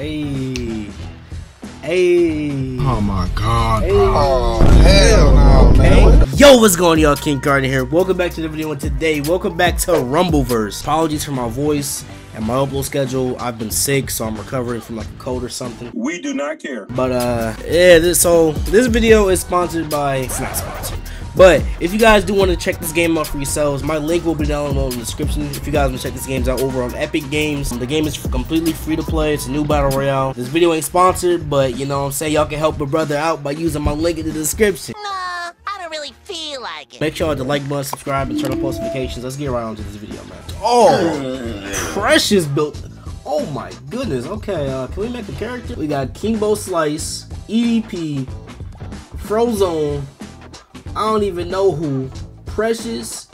Hey. Hey. Oh my god. Hey. Oh hell no, man. Yo, what's going on, y'all? King Carlton here. Welcome back to the video, and today, welcome back to Rumbleverse. Apologies for my voice and my upload schedule. I've been sick, so I'm recovering from like a cold or something. We do not care. But uh, yeah. This, so this video is sponsored by. It's not sponsored. But if you guys do want to check this game out for yourselves, my link will be down below in the description. If you guys want to check this game out over on Epic Games, the game is completely free to play. It's a new battle royale. This video ain't sponsored, but you know what I'm saying y'all can help a brother out by using my link in the description. Nah, I don't really feel like it. Make sure to like button, subscribe, and turn on post notifications. Let's get right on to this video, man. Oh, precious built. Oh my goodness. Okay, uh, can we make a character? We got Kimbo Slice, EDP, Frozone. I don't even know who. Precious.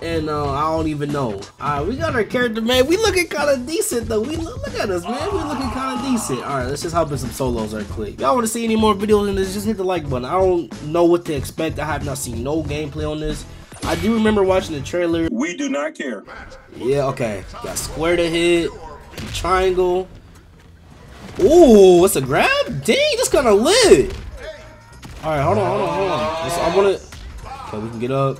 And uh, I don't even know. Alright, we got our character, man. We looking kind of decent, though. We look, look at us, man. We looking kind of decent. Alright, let's just hop in some solos right quick. Y'all want to see any more videos in this, just hit the like button. I don't know what to expect. I have not seen no gameplay on this. I do remember watching the trailer. We do not care. Yeah, okay. Got square to hit, triangle. Ooh, what's a grab? Dang, this kind of lit. All right, hold on, hold on, hold on. I want to. Okay, we can get up.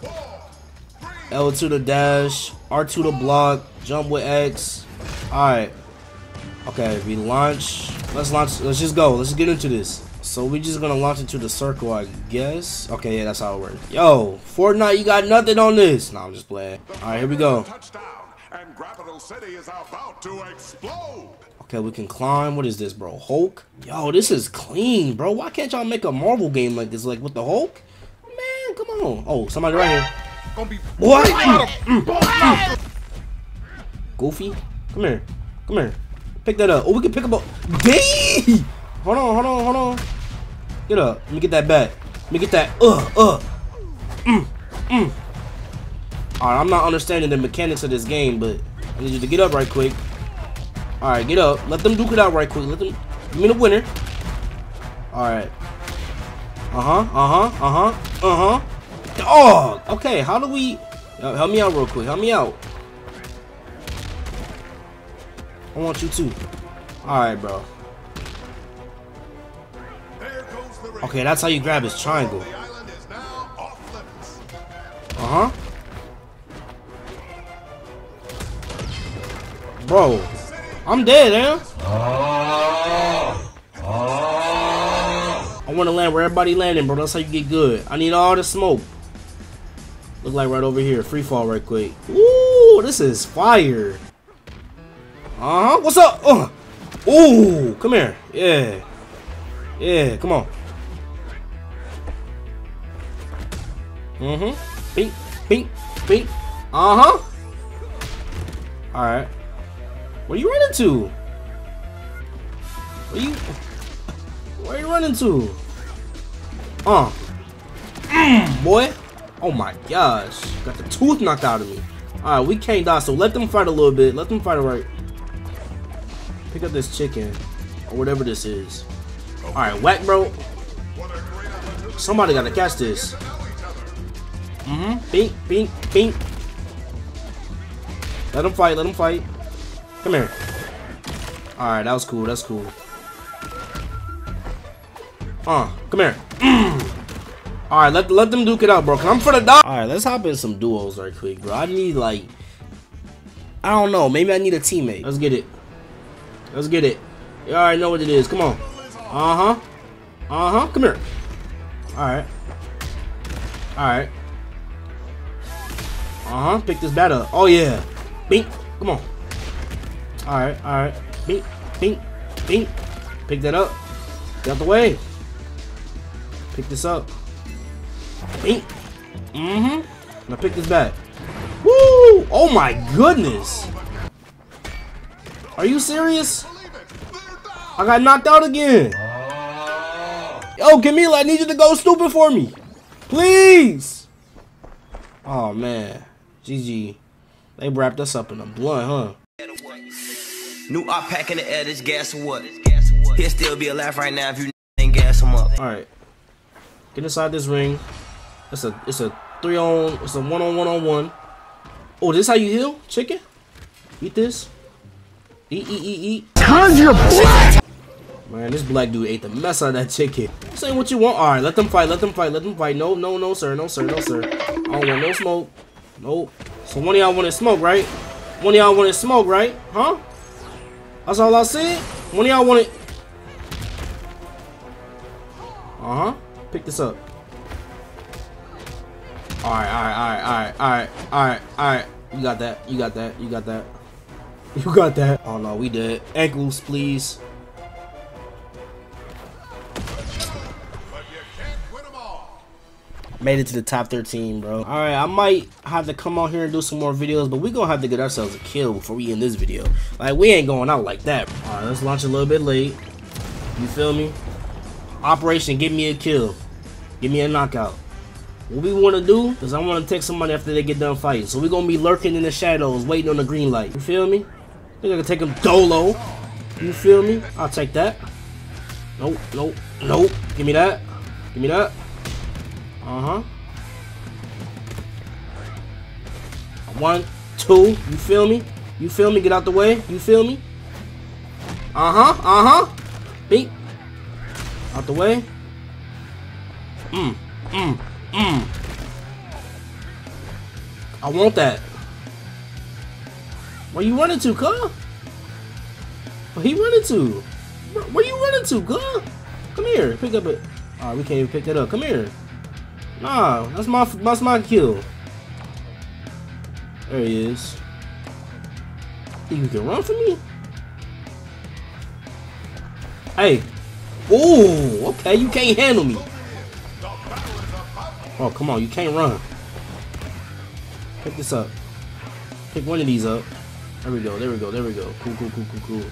L2 to the dash, R2 to the block, jump with X. All right. Okay, we launch. Let's launch. Let's just go. Let's get into this. So we just gonna launch into the circle, I guess. Okay, yeah, that's how it works. Yo, Fortnite, you got nothing on this. No, I'm just playing. All right, here we go. And City is about to explode. Okay, we can climb. What is this, bro? Hulk? Yo, this is clean, bro. Why can't y'all make a Marvel game like this, like with the Hulk? Man, come on. Oh, somebody right here. Gonna be What? Mm, mm. Goofy, come here. Come here. Pick that up. Oh, we can pick up a. Dang! Hold on, hold on, hold on. Get up. Let me get that back. Let me get that. Uh, uh. Mm, mm. Alright, I'm not understanding the mechanics of this game, but I need you to get up right quick. Alright, get up. Let them duke it out right quick. Let them give me the winner. Alright. Uh-huh. Uh-huh. Uh-huh. Uh-huh. Oh, okay. How do we uh, help me out real quick? Help me out. I want you too. Alright, bro. Okay, that's how you grab his triangle. Uh-huh. Bro, I'm dead, man. I want to land where everybody landing, bro. That's how you get good. I need all the smoke. Look like right over here. Free fall right quick. Ooh, this is fire. Uh-huh. What's up? Uh. Ooh, come here. Yeah. Yeah, come on. Mm-hmm. Bink, bink, bink. Uh-huh. Alright. Where you running to? Where you Where you running to? Uh. Mm, boy. Oh my gosh. Got the tooth knocked out of me. Alright, we can't die, so let them fight a little bit. Let them fight right. Pick up this chicken. Or whatever this is. Alright, whack bro. What a great opportunity. Somebody gotta catch this. Mm-hmm. Bink, bink, bink. Let him fight, let him fight. Come here. Alright, that was cool, that's cool. Uh, come here. Alright, let, let them duke it out, bro. Cause I'm for the dog. Alright, let's hop in some duos right quick, bro. I need like I don't know, maybe I need a teammate. Let's get it. Let's get it. You already know what it is. Come on. Uh-huh. Uh-huh. Come here. Alright. Alright. Uh-huh. Pick this bat up. Oh, yeah. Bink. Come on. Alright, alright. Bink. Bink. Bink. Pick that up. Get out the way. Pick this up. Bink. Mm-hmm. Now pick this back. Woo! Oh, my goodness. Are you serious? I got knocked out again. Yo, Camila, I need you to go stupid for me. Please. Oh, man. GG. They wrapped us up in a blunt, huh? New op pack in the air, this gas what? He'll still be alive right now if you ain't gas him up. Alright. Get inside this ring. It's a it's a three on it's a one on one on one. Oh, this how you heal? Chicken? Eat this. Eat, eat, eat, eat. Cause you're black. Man, this black dude ate the mess out of that chicken. Say what you want. All right, let them fight. Let them fight. Let them fight. No, no, no, sir. No, sir. No, sir. I don't want no smoke. Nope. So one of y'all wanted smoke, right? One of y'all wanted smoke, right? Huh? That's all I said? One of y'all wanted... Uh-huh. Pick this up. Alright, alright, alright, alright, alright, alright, alright. You got that. You got that. You got that. You got that. Oh no, we did. Ankles, please. Made it to the top 13, bro. Alright, I might have to come on here and do some more videos, but we gonna have to get ourselves a kill before we end this video. Like, we ain't going out like that. Alright, let's launch a little bit late. You feel me? Operation, give me a kill. Give me a knockout. What we want to do is I want to take somebody after they get done fighting. So we going to be lurking in the shadows, waiting on the green light. You feel me? I think I can take him dolo. You feel me? I'll take that. Nope, nope, nope. Give me that. Give me that. Uh-huh. One, two. You feel me? You feel me? Get out the way. You feel me? Uh-huh. Uh-huh. Beat. Out the way. Mm. Mm. Mm. I want that. Where you running to, cuz? Where he running to? Where you running to, cuz? Come here. Pick up it. Alright, we can't even pick that up. Come here. Nah, that's my that's my kill. There he is. You can run for me? Hey. Ooh, okay, you can't handle me. Oh, come on, you can't run. Pick this up. Pick one of these up. There we go, there we go, there we go. Cool, cool, cool, cool, cool.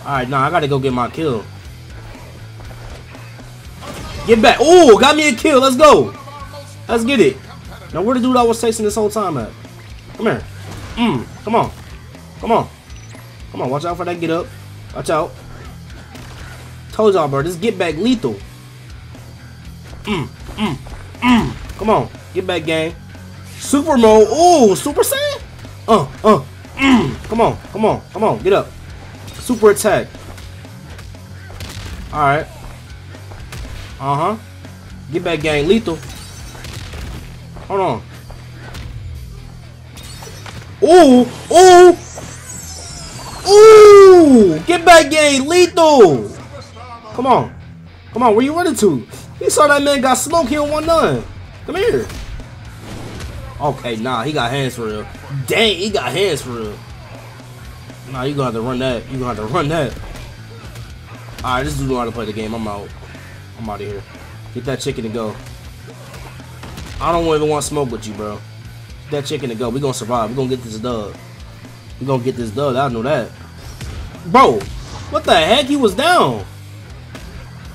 Alright, now I gotta go get my kill. Get back. Oh, got me a kill. Let's go. Let's get it. Now, where the dude I was chasing this whole time at? Come here. Mm, come on. Come on. Come on, watch out for that get up. Watch out. Told y'all, bro, this get back lethal. Mm, mm, mm. Come on. Get back, gang. Super mode. Oh, Super Saiyan? Uh, uh, mm. Come on, come on, come on. Get up. Super attack. Alright. Uh-huh. Get back, gang. Lethal. Hold on. Ooh! Ooh! Ooh! Get back, gang. Lethal! Come on. Come on. Where you running to? He saw that man got smoke. He don't want none. Come here. Okay, nah. He got hands for real. Dang, he got hands for real. Nah, you gonna have to run that. You gonna have to run that. Alright, this dude know how to play the game. I'm out. I'm out of here. Get that chicken to go. I don't even want smoke with you, bro. Get that chicken to go. we gonna survive. we gonna get this dub. we gonna get this dub. I know that. Bro, what the heck? He was down.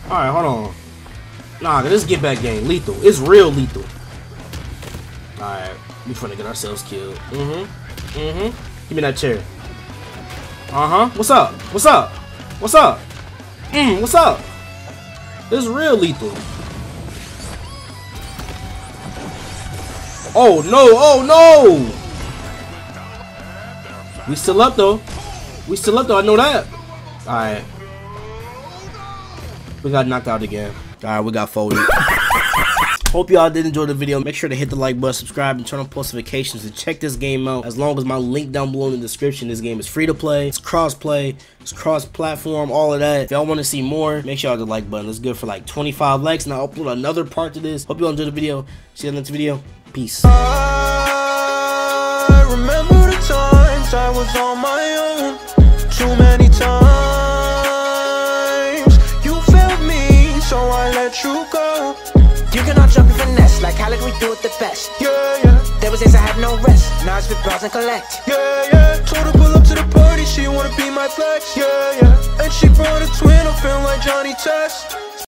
Alright, hold on. Nah, this get back game. Lethal. It's real lethal. Alright. We finna get ourselves killed. Mm-hmm. Mm-hmm. Give me that chair. Uh-huh. What's up? What's up? What's up? Mm, what's up? This is real lethal. Oh no, oh no! We still up though. We still up though, I know that. Alright. We got knocked out again. Alright, we got folded. Hope y'all did enjoy the video. Make sure to hit the like button, subscribe, and turn on post notifications to check this game out. As long as my link down below in the description, this game is free to play. It's cross play. It's cross platform, all of that. If y'all want to see more, make sure y'all hit the like button. It's good for like 25 likes, and I'll upload another part to this. Hope y'all enjoyed the video. See you in the next video. Peace. I remember the times I was on my own. Too many times You cannot jump and finesse like Alec, we do it the best. Yeah, yeah, There was days I had no rest, now it's with browse and collect. yeah, yeah. Told her pull up to the party, she wanna be my flex. Yeah, yeah. And she brought a twin, I'm feeling like Johnny Test.